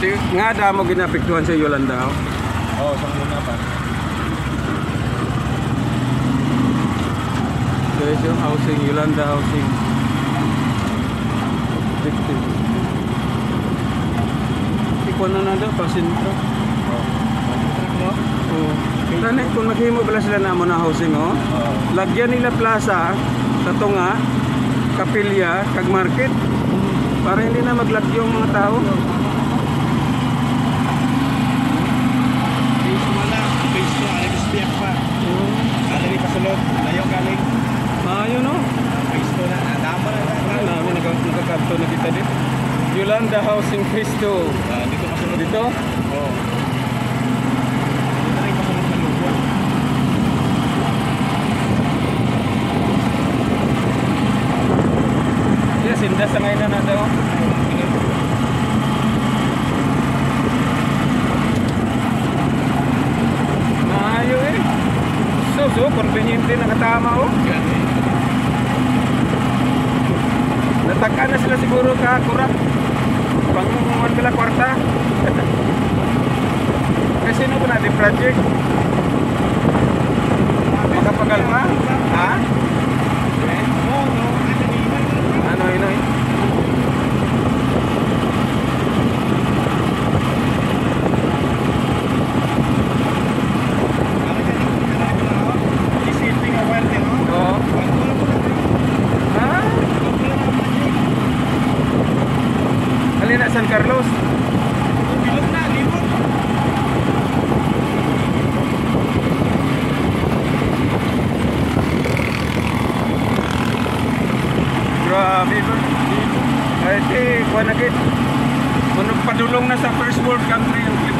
Ti- Nga damo ginapiktuhan sa Yolanda. oh. Oo, sa muna pa. Guys, yung housing, Yolanda housing. Victim. Ikaw na na daw, pasintro. No? Oh. Tani, kung maghimo pala sila na mo na housing, oh. Oo. Lagyan nila plaza, tatunga, kapilya, kag market. Para hindi na maglagyo yung mga tao. Pasulod. Layo galing. Maayo, no? Phase 2 na. Nadama na na. Ay, namin nag- nagkakanto na kita dito. Yolanda Housing 2. Ah, dito pasulod. Dito? Oo. Na. Yes, inda sa ngayon na natin. oh. konveniente na katama o. Oh. Nataka na sila siguro ka kurap. Pangungungan nila kwarta. Kasi no na di project San Carlos? Bilog na, libot. Grabe ba? Ay, di, kuha na git. Kung nagpadulong na sa first world country ang Pilipinas.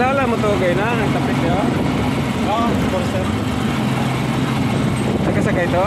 Kilala mo to gay na, ang tapit niya. Oo, of course, sir. Nagkasakay to?